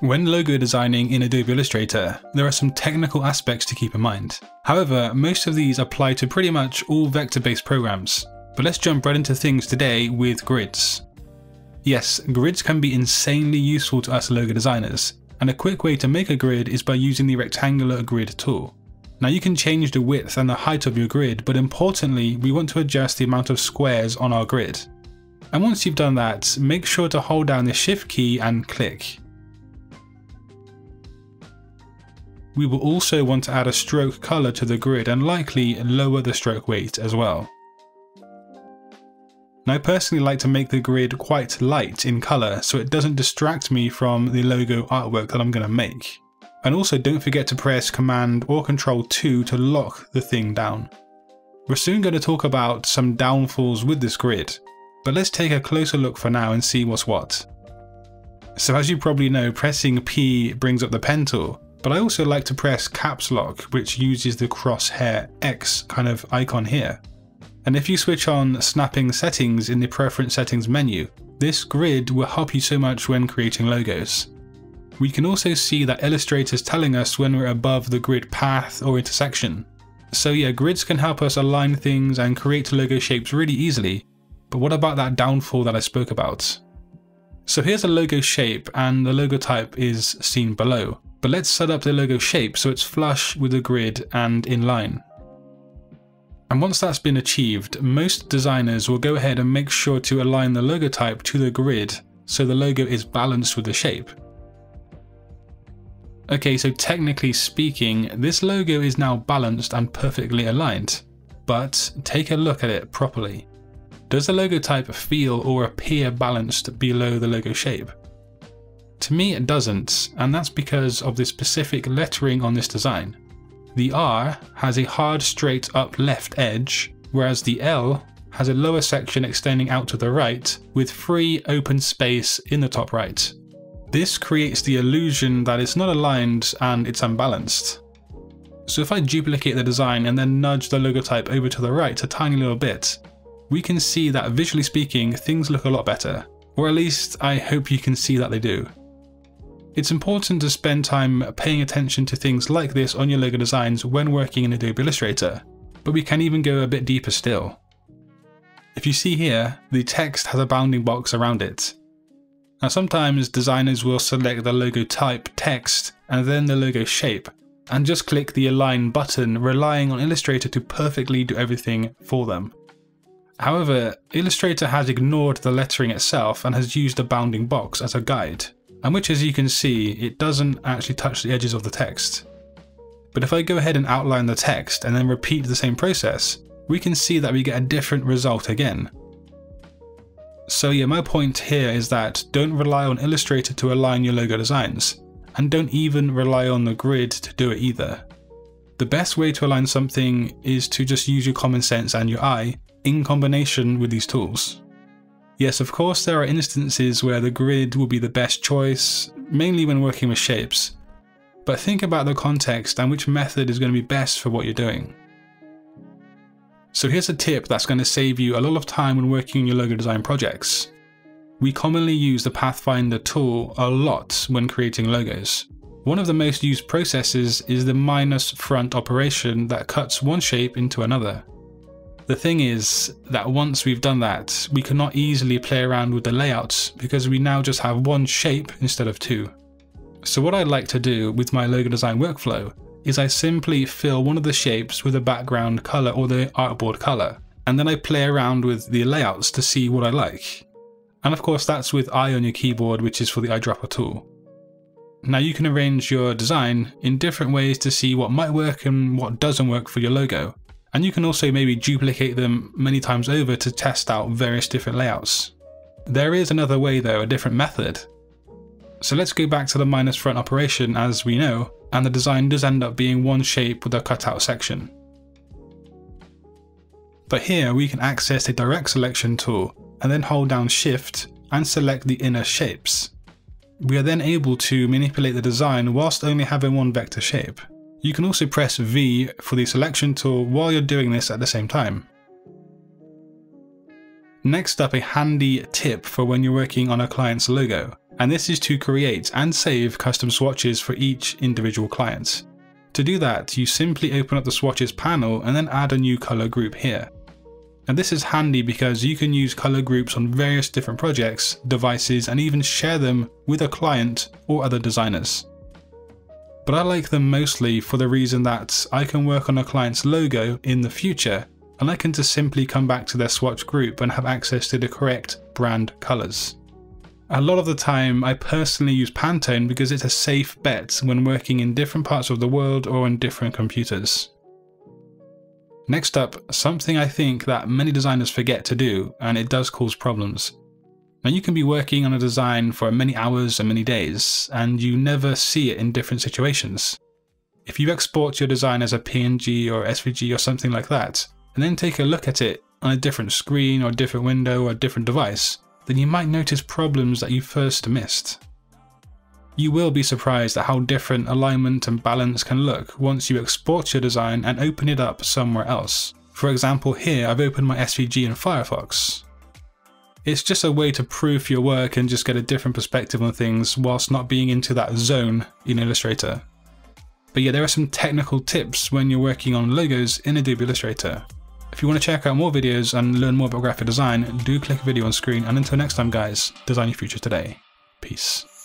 When logo designing in Adobe Illustrator, there are some technical aspects to keep in mind. However, most of these apply to pretty much all vector-based programs. But let's jump right into things today with grids. Yes, grids can be insanely useful to us logo designers, and a quick way to make a grid is by using the rectangular grid tool. Now you can change the width and the height of your grid, but importantly, we want to adjust the amount of squares on our grid. And once you've done that, make sure to hold down the shift key and click. We will also want to add a stroke color to the grid and likely lower the stroke weight as well. Now I personally like to make the grid quite light in color so it doesn't distract me from the logo artwork that I'm going to make. And also don't forget to press Command or Control 2 to lock the thing down. We're soon going to talk about some downfalls with this grid, but let's take a closer look for now and see what's what. So as you probably know, pressing P brings up the pen tool, but I also like to press caps lock, which uses the crosshair X kind of icon here. And if you switch on snapping settings in the preference settings menu, this grid will help you so much when creating logos. We can also see that Illustrator is telling us when we're above the grid path or intersection. So yeah, grids can help us align things and create logo shapes really easily, but what about that downfall that I spoke about? So here's a logo shape and the logo type is seen below. But let's set up the logo shape so it's flush with the grid and in line. And once that's been achieved, most designers will go ahead and make sure to align the logo type to the grid so the logo is balanced with the shape. Okay, so technically speaking, this logo is now balanced and perfectly aligned, but take a look at it properly. Does the logo type feel or appear balanced below the logo shape? To me it doesn't, and that's because of the specific lettering on this design. The R has a hard straight up left edge, whereas the L has a lower section extending out to the right with free open space in the top right. This creates the illusion that it's not aligned and it's unbalanced. So if I duplicate the design and then nudge the logo type over to the right a tiny little bit, we can see that visually speaking things look a lot better. Or at least I hope you can see that they do. It's important to spend time paying attention to things like this on your logo designs when working in Adobe Illustrator, but we can even go a bit deeper still. If you see here, the text has a bounding box around it. Now sometimes designers will select the logo type text and then the logo shape, and just click the align button relying on Illustrator to perfectly do everything for them. However, Illustrator has ignored the lettering itself and has used a bounding box as a guide and which as you can see, it doesn't actually touch the edges of the text. But if I go ahead and outline the text and then repeat the same process, we can see that we get a different result again. So yeah, my point here is that don't rely on Illustrator to align your logo designs, and don't even rely on the grid to do it either. The best way to align something is to just use your common sense and your eye in combination with these tools. Yes, of course there are instances where the grid will be the best choice, mainly when working with shapes, but think about the context and which method is going to be best for what you're doing. So here's a tip that's going to save you a lot of time when working on your logo design projects. We commonly use the Pathfinder tool a lot when creating logos. One of the most used processes is the minus front operation that cuts one shape into another. The thing is that once we've done that, we cannot easily play around with the layouts because we now just have one shape instead of two. So what I like to do with my logo design workflow is I simply fill one of the shapes with a background color or the artboard color, and then I play around with the layouts to see what I like. And of course that's with I on your keyboard, which is for the eyedropper tool. Now you can arrange your design in different ways to see what might work and what doesn't work for your logo, and you can also maybe duplicate them many times over to test out various different layouts. There is another way though, a different method. So let's go back to the minus front operation as we know, and the design does end up being one shape with a cutout section. But here we can access the direct selection tool and then hold down shift and select the inner shapes. We are then able to manipulate the design whilst only having one vector shape. You can also press V for the selection tool while you're doing this at the same time. Next up a handy tip for when you're working on a client's logo. And this is to create and save custom swatches for each individual client. To do that, you simply open up the swatches panel and then add a new color group here. And this is handy because you can use color groups on various different projects, devices, and even share them with a client or other designers. But I like them mostly for the reason that I can work on a client's logo in the future and I can just simply come back to their swatch group and have access to the correct brand colors. A lot of the time, I personally use Pantone because it's a safe bet when working in different parts of the world or on different computers. Next up, something I think that many designers forget to do, and it does cause problems. Now you can be working on a design for many hours and many days, and you never see it in different situations. If you export your design as a PNG or SVG or something like that, and then take a look at it on a different screen or different window or different device, then you might notice problems that you first missed. You will be surprised at how different alignment and balance can look once you export your design and open it up somewhere else. For example here I've opened my SVG in Firefox. It's just a way to proof your work and just get a different perspective on things whilst not being into that zone in Illustrator. But yeah, there are some technical tips when you're working on logos in Adobe Illustrator. If you want to check out more videos and learn more about graphic design, do click video on screen and until next time guys, design your future today. Peace.